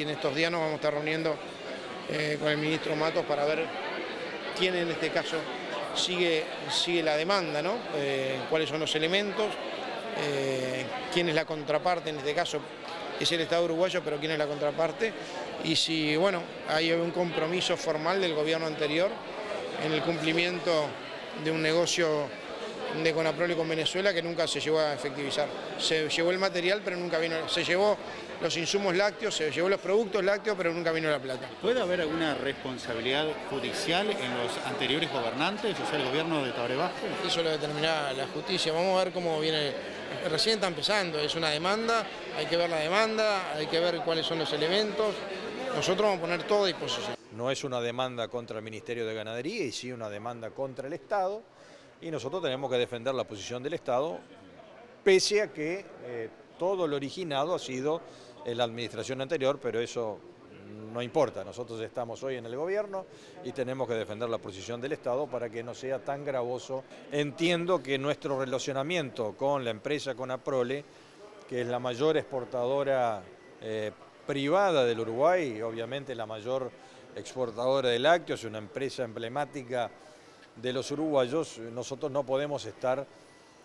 En estos días nos vamos a estar reuniendo eh, con el ministro Matos para ver quién en este caso sigue, sigue la demanda, ¿no? Eh, cuáles son los elementos, eh, quién es la contraparte, en este caso es el Estado uruguayo, pero quién es la contraparte, y si, bueno, hay un compromiso formal del gobierno anterior en el cumplimiento de un negocio de Conaprole con Venezuela que nunca se llegó a efectivizar. Se llevó el material, pero nunca vino, se llevó los insumos lácteos, se llevó los productos lácteos, pero nunca vino la plata. ¿Puede haber alguna responsabilidad judicial en los anteriores gobernantes, o sea, el gobierno de Tabaré Vázquez? Eso lo determinará la justicia. Vamos a ver cómo viene. Recién está empezando, es una demanda, hay que ver la demanda, hay que ver cuáles son los elementos. Nosotros vamos a poner todo a disposición. No es una demanda contra el Ministerio de Ganadería y sí una demanda contra el Estado y nosotros tenemos que defender la posición del Estado pese a que eh, todo lo originado ha sido en la administración anterior, pero eso no importa, nosotros estamos hoy en el gobierno y tenemos que defender la posición del Estado para que no sea tan gravoso. Entiendo que nuestro relacionamiento con la empresa Conaprole, que es la mayor exportadora eh, privada del Uruguay, obviamente la mayor exportadora de lácteos, una empresa emblemática de los uruguayos, nosotros no podemos estar,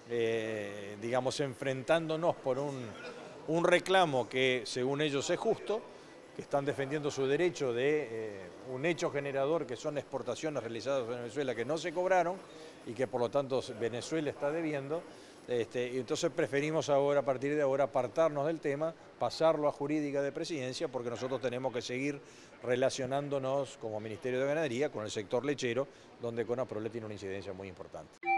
eh, digamos, enfrentándonos por un, un, reclamo que según ellos es justo, que están defendiendo su derecho de eh, un hecho generador que son exportaciones realizadas en Venezuela que no se cobraron y que por lo tanto Venezuela está debiendo. Este, entonces preferimos ahora, a partir de ahora, apartarnos del tema, pasarlo a jurídica de presidencia, porque nosotros tenemos que seguir relacionándonos como Ministerio de Ganadería con el sector lechero, donde Conaprole tiene una incidencia muy importante.